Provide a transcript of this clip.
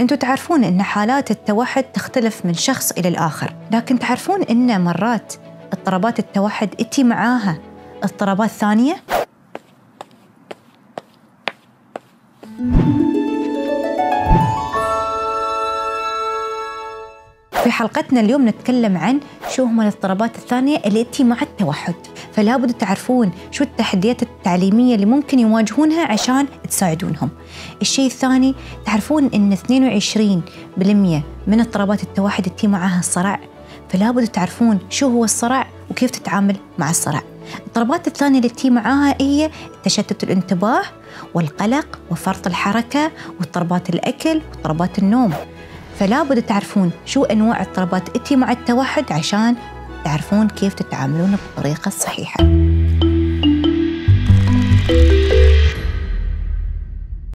أنتم تعرفون ان حالات التوحد تختلف من شخص إلى الآخر. لكن تعرفون ان مرات اضطرابات التوحد اتي معاها اضطرابات ثانية؟ في حلقتنا اليوم نتكلم عن شو هم الاضطرابات الثانية اللي تجي مع التوحد. فلا بد تعرفون شو التحديات التعليمية اللي ممكن يواجهونها عشان تساعدونهم. الشيء الثاني تعرفون إن 22% من اضطرابات التوحد تجي معها الصرع. فلا بد تعرفون شو هو الصرع وكيف تتعامل مع الصرع. الاضطرابات الثانية اللي تجي معاها هي تشتت الانتباه والقلق وفرط الحركة واضطرابات الأكل واضطرابات النوم. فلا بد تعرفون شو أنواع اضطرابات اتي مع التوحد عشان تعرفون كيف تتعاملون بالطريقة الصحيحة